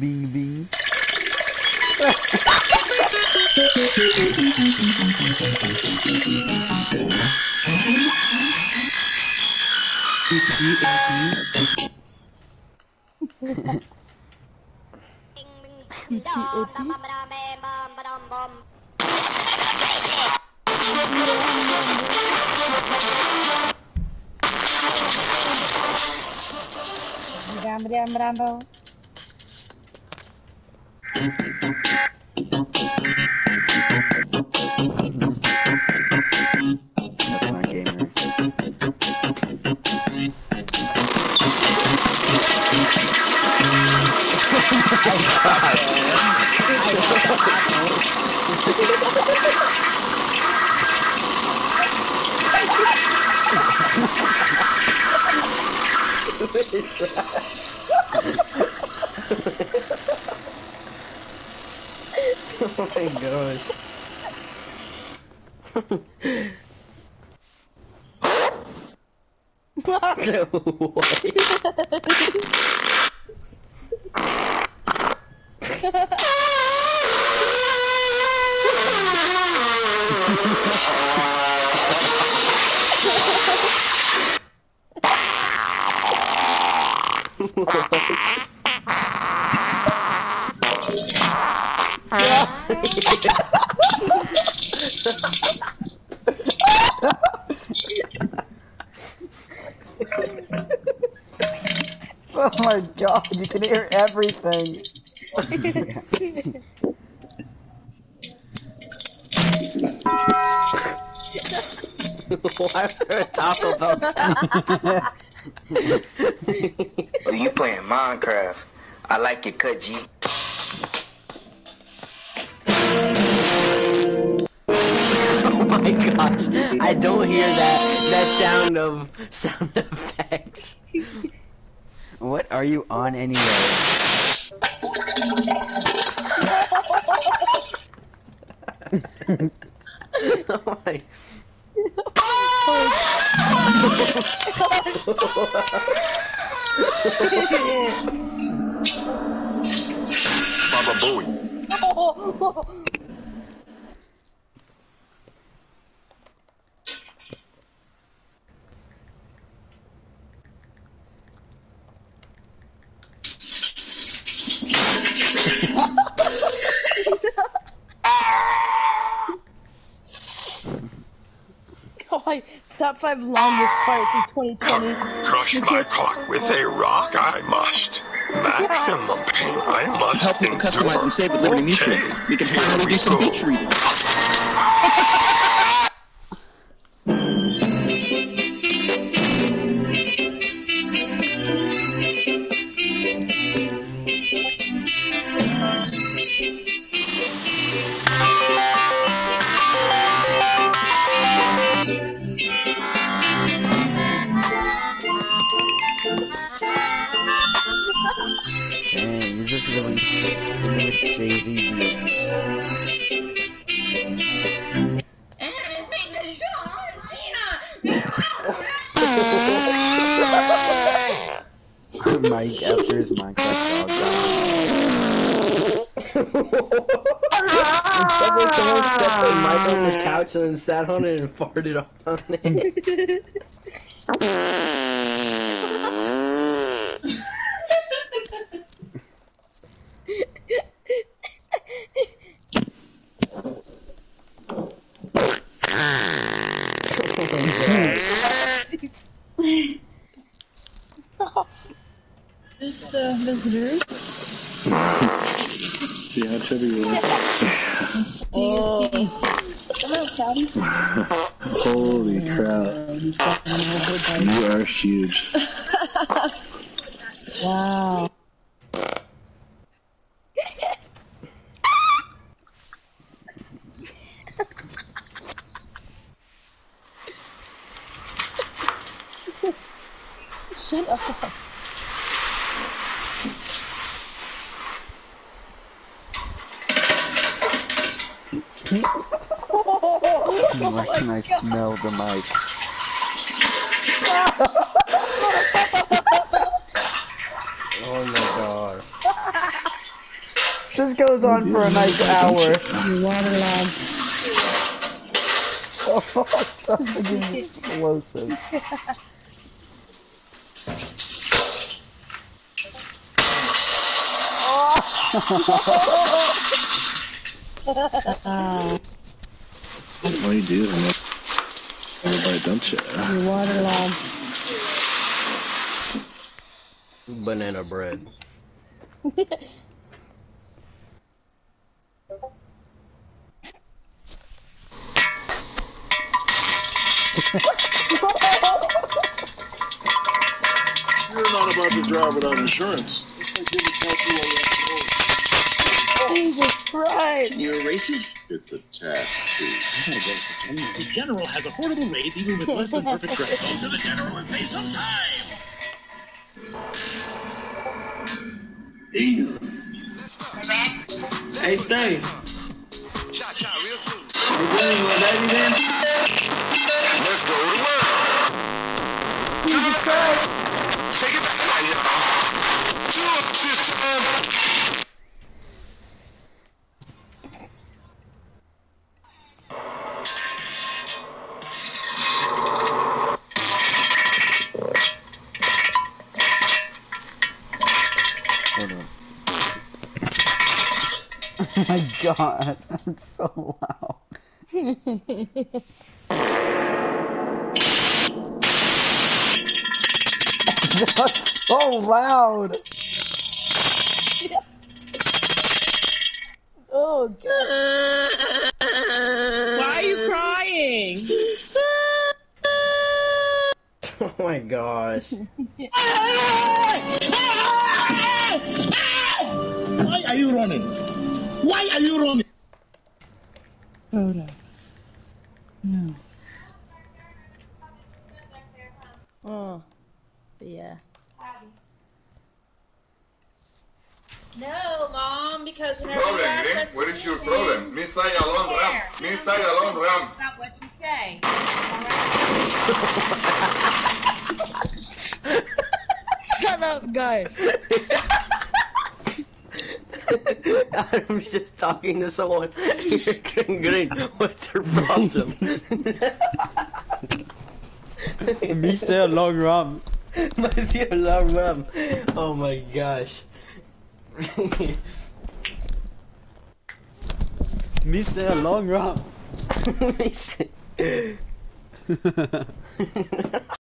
Ding, ding. Crazy. Bram, bram, bram, bram. Oh my gosh. what? Oh my god, you can hear everything. Why is there a Taco Bell sound? You playing Minecraft. I like your cut, G. Oh my gosh. I don't hear that that sound of sound effects. What are you on anyway? Oh my Baba Booey. Oh, my top five longest farts in 2020. Crush my cock with a rock, I must. Maximum pain, I must Help people endure. customize and save with Liberty Mutual. We can here finally do some go. beach reading. Really crazy. dude. Mike after his Minecraft Someone, someone stepped on Mike on the couch and then sat on it and farted on it. Just the visitors. See how chubby you are. Oh. Hello, Patty. Holy crap. You are huge. Wow. Shut up. Why can I smell the mic? Oh my god. This goes on for a nice hour. Oh, something explosive. What do you do? I'm like, everybody don't you? Banana bread. You're not about to drive without insurance. Like giving tattoo while you're Jesus Christ. You're racing? It's a tattoo. The General has affordable rates even with less than perfect credit. Go to the General and pay some time! Hey, Stay. Let's go to work. Jesus Christ. Take it back, y'all. To a system. Hold on. Oh my god, that's so loud. That's so loud. Oh god. Why are you crying? Oh my gosh. Ah! Ah! Ah! Why are you running? Why are you running? Hold on. No. Oh. oh yeah. No, mom, because whenever Problem, you ask Green? us What is your permission, problem? Me say alone ram. Me say alone ram. Stop what you say. Shut up, guys. I'm just talking to someone. You're green, green. What's your problem? Me say a long rum. What's your long ma'am? Oh my gosh. Me say a long rum. Me say-